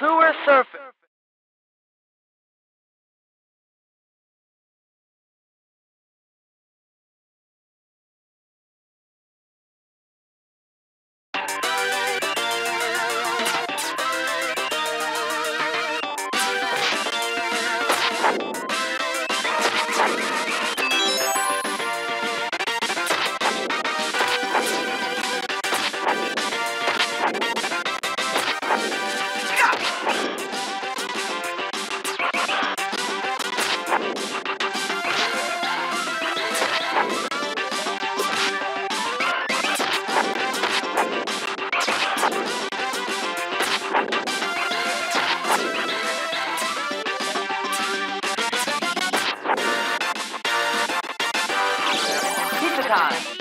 Sewer surface. Podcast.